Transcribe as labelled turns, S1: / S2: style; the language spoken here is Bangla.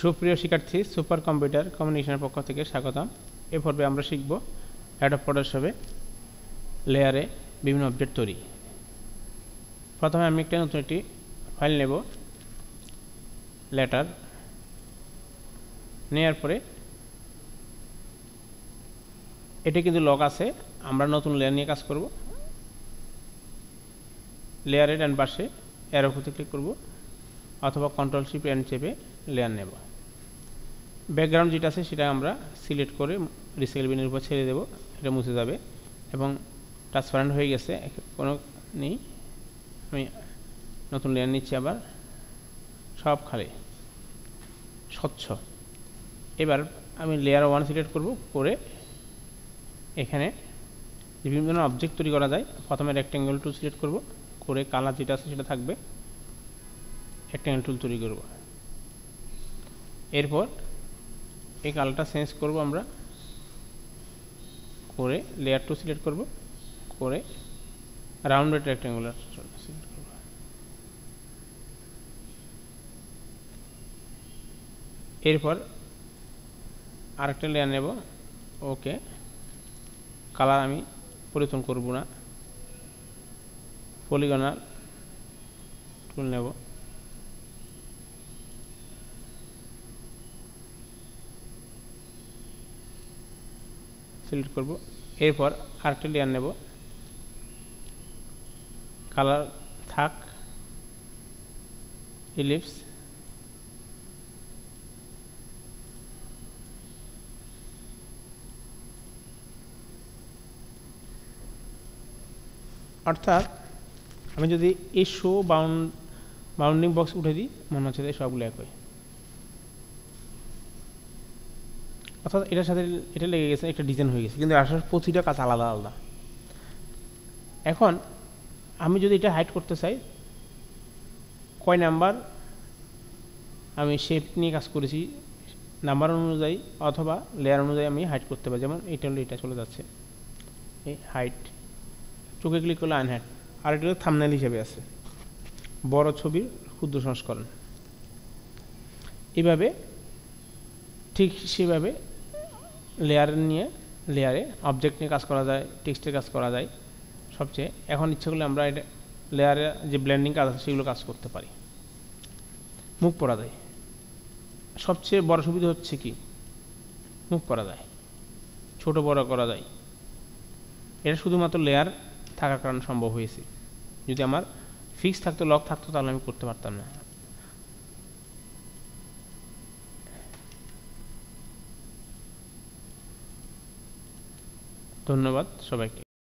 S1: সুপ্রিয় শিক্ষার্থী, সুপার কম্পিউটার কমিউনিকেশনের পক্ষ থেকে স্বাগতম। এ পর্বে আমরা শিখব অ্যাডব ফটোশপে লেয়ারে বিভিন্ন অবজেক্ট তৈরি। প্রথমে আমি একটা নতুন একটি ফাইল নেব। লেটার নেওয়ার পরে এটা কিন্তু লগ আছে, আমরা নতুন লেয়ার নিয়ে কাজ করব। লেয়ারের ডান পাশে অ্যারোকুতে ক্লিক করব, অথবা কন্ট্রোল শিপ এন্ড চেপে লেয়ার নেব। ব্যাকগ্রাউন্ড যেটা আছে সেটা আমরা সিলেক্ট করে রিসাইকেল বিনের উপর ছেড়ে দেবো, এটা মুছে যাবে এবং ট্রান্সপারেন্ট হয়ে গেছে, কোনো নেই। আমি নতুন লেয়ার নিচ্ছি আবার, সব খালি, স্বচ্ছ। এবার আমি লেয়ার ওয়ান সিলেক্ট করব, করে এখানে বিভিন্ন ধরনের অবজেক্ট তৈরি করা যায়। প্রথমে রেক্ট্যাঙ্গেল টুল সিলেক্ট করব, করে কালার যেটা আছে সেটা থাকবে রেক্ট্যাঙ্গেল টুল তৈরি করব। এরপর এই কালারটা চেঞ্জ করব আমরা। করে লেয়ার টু সিলেক্ট করব। করে রাউন্ডেড রেক্ট্যাঙ্গুলার সিলেক্ট করব এরপর আরেকটা লেয়ার নেব। ওকে কালার আমি পরিবর্তন করব না। পলিগনাল টুল নেব। সিলেক্ট করব। এরপর আরেকটা লেয়ার নেব। কালার থাক। ইলিপস অর্থাৎ আমি যদি এই শো বাউন্ড বাউন্ডিং বক্স উঠে দিই, মনে হচ্ছে সবগুলো একই। অর্থাৎ এটার সাথে এটা লেগে গেছে, একটা ডিজাইন হয়ে গেছে। কিন্তু আসার প্রতিটা কাজ আলাদা আলাদা। এখন আমি যদি এটা হাইড করতে চাই, কয় নাম্বার আমি শেপ নিয়ে কাজ করেছি নাম্বার অনুযায়ী অথবা লেয়ার অনুযায়ী আমি হাইড করতে পারি। যেমন এটা হলো, এটা চলে যাচ্ছে। এই হাইট চোখে ক্লিক করলে আনহ্যাড আর এটা থামনাইল হিসেবে আছে। বড় ছবির ক্ষুদ্র সংস্করণ। এভাবে, ঠিক সেভাবে লেয়ার নিয়ে লেয়ারে অবজেক্ট নিয়ে কাজ করা যায় টেক্সটের কাজ করা যায়, সবচেয়ে। এখন ইচ্ছে করলে আমরা এটা লেয়ারে যে ব্ল্যান্ডিং কাজ আছে, সেগুলো কাজ করতে পারি। মুখ পড়া যায় সবচেয়ে বড় সুবিধা হচ্ছে কি? মুখ করা যায় ছোট বড় করা যায়। এটা শুধুমাত্র লেয়ার থাকার কারণে সম্ভব হয়েছে। যদি আমার ফিক্স থাকতো লক থাকতো, তাহলে আমি করতে পারতাম না। ধন্যবাদ সবাইকে।